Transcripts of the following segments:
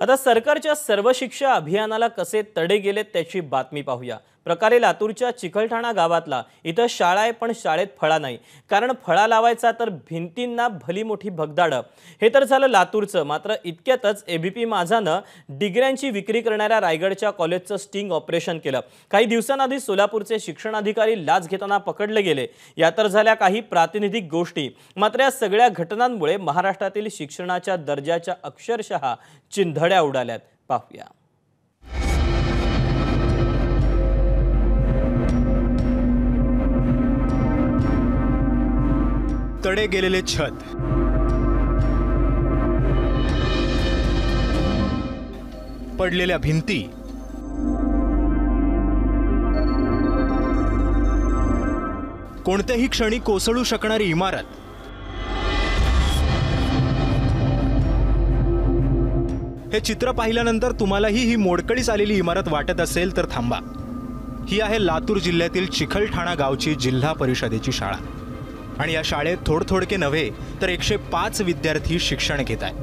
आता सरकारच्या सर्व शिक्षा अभियानाला कसे तडे गेलेत त्याची बातमी पाहूया. प्रकारे लातूरच्या चिखलठाणा गावातला. इथं शाळा आहे पण शाळेत फळा नाही. कारण फळा लावायचा तर भिंतींना भली मोठी भगदाडं. हे तर झालं लातूरचं. मात्र इतक्यातच एबीपी माझानं डिग्र्यांची विक्री करणाऱ्या रायगडच्या कॉलेजचं स्टिंग ऑपरेशन केलं. काही दिवसांआधी सोलापूरचे शिक्षणाधिकारी लाच घेताना पकडले गेले. या तर झाल्या काही प्रातिनिधिक गोष्टी. मात्र या सगळ्या घटनांमुळे महाराष्ट्रातील शिक्षणाच्या दर्जाच्या अक्षरशः चिंधड्या उडाल्यात. पाहूया. तडे गेलेले छत. पडलेल्या भिंती. कोणत्याही क्षणी कोसळू शकणारी इमारत. हे चित्र पाहिल्यानंतर तुम्हालाही ही मोडकळीस आलेली इमारत वाटत असेल तर थांबा. ही आहे लातूर जिल्ह्यातील चिखलठाणा गावची जिल्हा परिषदेची शाळा. आणि या शाळेत थोडथोडके नव्हे तर एकशे पाच विद्यार्थी शिक्षण घेत आहेत.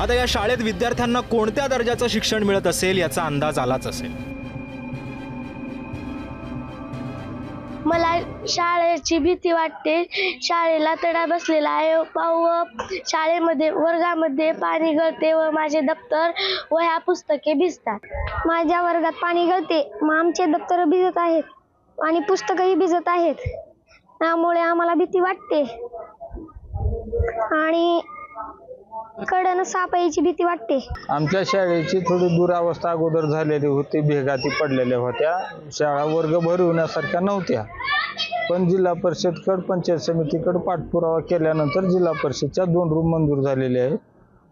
आता या शाळेत विद्यार्थ्यांना कोणत्या दर्जाचं शिक्षण मिळत असेल याचा अंदाज आलाच असेल. मला शाळेची भीती वाटते. शाळेला तडा बसलेला आहे. पाहू शाळेमध्ये वर्गामध्ये पाणी गळते व माझे दप्तर व ह्या पुस्तके भिजतात. माझ्या वर्गात पाणी गळते. मग आमचे दप्तर भिजत आहेत आणि पुस्तकही भिजत आहेत. त्यामुळे आम्हाला भीती वाटते. आणि कडन सापायची भीती वाटते. आमच्या शाळेची थोडी दुरावस्था अगोदर झालेली होती. भेगाती पडलेल्या होत्या. शाळा वर्ग भरविण्यासारख्या नव्हत्या. पण जिल्हा परिषदकड पंचायत समितीकडे पाठपुरावा केल्यानंतर जिल्हा परिषदच्या दोन रूम मंजूर झालेले आहेत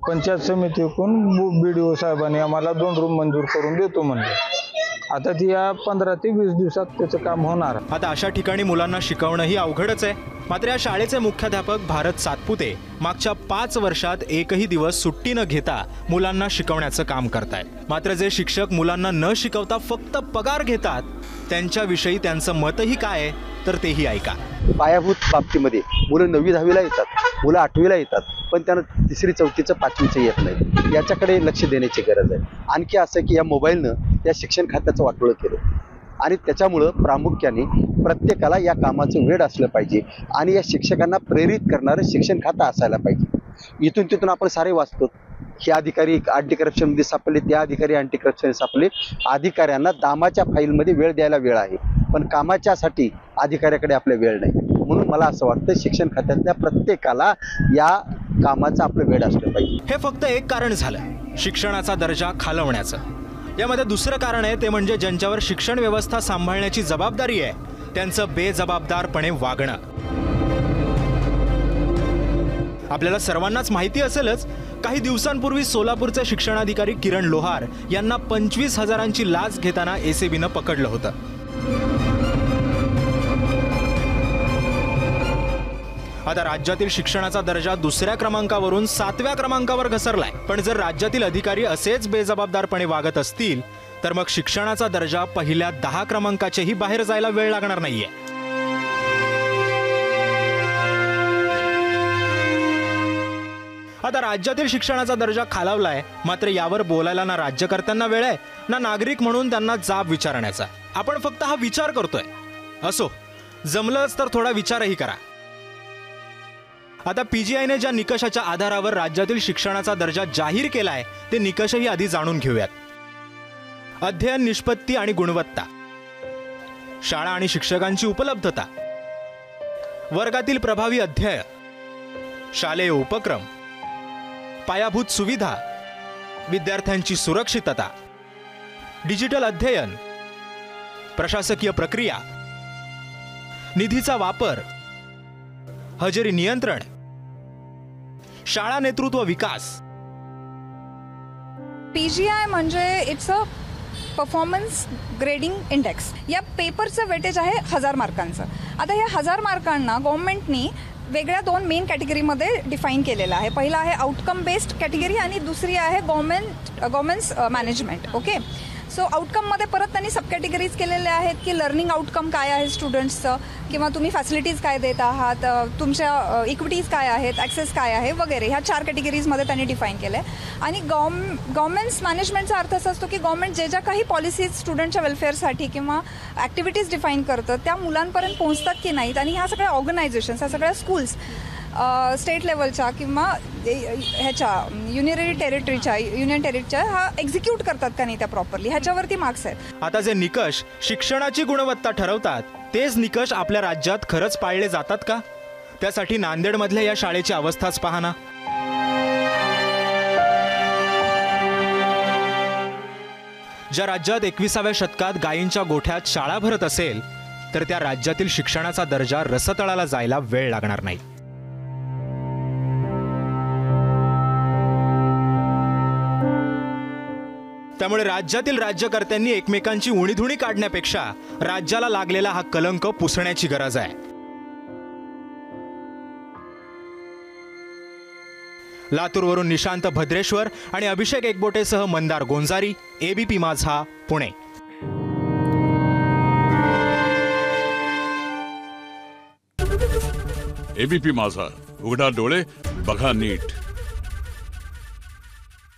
पंचायत समितीकडून बी डी ओ साहेबांनी आम्हाला दोन रूम मंजूर करून देतो म्हणले. आता ती या पंधरा ते वीस दिवसात त्याचं काम होणार. आता अशा ठिकाणी मुलांना शिकवणंही अवघडच आहे. मात्र या शाळेचे मुख्याध्यापक भारत सातपुते मागच्या पाच वर्षात एकही दिवस सुट्टी न घेता मुलांना शिकवण्याचं काम करतायत. मात्र जे शिक्षक मुलांना न शिकवता फक्त पगार घेतात त्यांच्याविषयी त्यांचं मतही काय आहे तर तेही ऐका. पायाभूत बाबतीमध्ये मुलं नववी दहावीला येतात मुलं आठवीला येतात पण त्यांना तिसरी चौथीचं पाचवीचं येत नाही. याच्याकडे लक्ष देण्याची गरज आहे. आणखी असं की या मोबाईलनं त्या शिक्षण खात्याचं वाटोळं केलं. आणि त्याच्यामुळं प्रामुख्याने प्रत्येकाला या कामाचं वेळ असलं पाहिजे आणि या शिक्षकांना प्रेरित करणारं शिक्षण खातं असायला पाहिजे. इथून तिथून आपण सारे वाचतो. हे अधिकारी अँटी करप्शनमध्ये सापडले त्या अधिकारी अँटी करप्शन सापडले. अधिकाऱ्यांना दामाच्या फाईलमध्ये वेळ द्यायला वेळ आहे. पण कामाच्यासाठी अधिकाऱ्याकडे आपला वेळ नाही. म्हणून मला असं वाटतं शिक्षण खात्यातल्या प्रत्येकाला या कामाचा आपलं वेळ असलं पाहिजे. हे फक्त एक कारण झालं. शिक्षणाचा दर्जा खालवण्याचं. यामध्ये दुसरं कारण आहे ते म्हणजे ज्यांच्यावर शिक्षण व्यवस्था सांभाळण्याची जबाबदारी आहे त्यांचं बेजबाबदारपणे वागणं. आपल्याला सर्वांनाच माहिती असेलच काही दिवसांपूर्वी सोलापूरचे शिक्षणाधिकारी किरण लोहार यांना पंचवीस हजारांची लाच घेताना एसीबीनं पकडलं होतं. आता राज्यातील शिक्षणाचा दर्जा दुसऱ्या क्रमांकावरून सातव्या क्रमांकावर घसरलाय. पण जर राज्यातील अधिकारी असेच बेजबाबदारपणे वागत असतील तर मग शिक्षणाचा दर्जा पहिल्या दहा क्रमांकाचेही बाहेर जायला वेळ लागणार नाहीये. आता राज्यातील शिक्षणाचा दर्जा खालावलाय मात्र यावर बोलायला ना राज्यकर्त्यांना वेळ आहे ना नागरिक म्हणून त्यांना जाब विचारण्याचा. आपण फक्त हा विचार करतोय. असो जमलंच तर थोडा विचारही करा. आता पीजीआयने ज्या निकषाच्या आधारावर राज्यातील शिक्षणाचा दर्जा जाहीर केलाय ते निकषही आधी जाणून घेऊयात. अध्ययन निष्पत्ती आणि गुणवत्ता शाळा आणि शिक्षकांची उपलब्धता वर्गातील प्रभावी अध्ययन शालेय उपक्रम पायाभूत सुविधा विद्यार्थ्यांची सुरक्षितता डिजिटल अध्ययन प्रशासकीय प्रक्रिया निधीचा वापर हजेरी नियंत्रण शाळा नेतृत्व विकास. पी जी आय म्हणजे it's a performance grading index या पेपरचं वेटेज आहे हजार मार्कांचं आता या हजार मार्कांना गव्हर्नमेंटनी वेगळ्या दोन मेन कॅटेगरीमध्ये डिफाईन केलेलं आहे. पहिला आहे आउटकम बेस्ड कॅटेगरी आणि दुसरी आहे government governments management okay so आउटकममध्ये परत त्यांनी सब कॅटेगरीज केलेल्या आहेत की लर्निंग आउटकम काय आहे स्टुडंट्सचं किंवा तुम्ही फॅसिलिटीज काय देत आहात? तुमच्या इक्विटीज काय आहेत? ॲक्सेस काय आहे? वगैरे. ह्या चार कॅटेगरीजमध्ये त्यांनी डिफाईन केलं आहे आणि गव्हर्म गव्हर्मेंट्स मॅनेजमेंटचा अर्थ असा असतो की गव्हर्मेंट जे ज्या काही पॉलिसीज स्टुडंटच्या वेलफेअरसाठी किंवा ॲक्टिव्हिटीज डिफाईन करतं त्या मुलांपर्यंत पोहोचतात की नाहीत? आणि ह्या सगळ्या ऑर्गनायझेशन्स ह्या सगळ्या स्कूल्स स्टेट लेवलच्या किंवा ह्याच्या युनियनरी टेरिटरीच्या युनियन टेरिटच्या हा एक्झिक्यूट करतात का नाही त्या प्रॉपरली ह्याच्यावरती मार्क्स आहेत. आता जे निकष शिक्षणाची गुणवत्ता ठरवतात तेच निकष आपल्या राज्यात खरंच पाळले जातात का? त्यासाठी नांदेडमधल्या या शाळेची अवस्थाच पाहना ज्या राज्यात एकविसाव्या शतकात गायींच्या गोठ्यात शाळा भरत असेल तर त्या राज्यातील शिक्षणाचा दर्जा रसतळाला जायला वेळ लागणार नाही. त्यामुळे राज्यातील राज्यकर्त्यांनी एकमेकांची उणीधुणी काढण्यापेक्षा राज्याला लागलेला हा कलंक पुसण्याची गरज आहे. लातूरवरून निशांत भद्रेश्वर आणि अभिषेक एकबोटेसह मंदार गोंजारी एबीपी माझा पुणे. एबीपी माझा उघडा डोळे बघा नीट.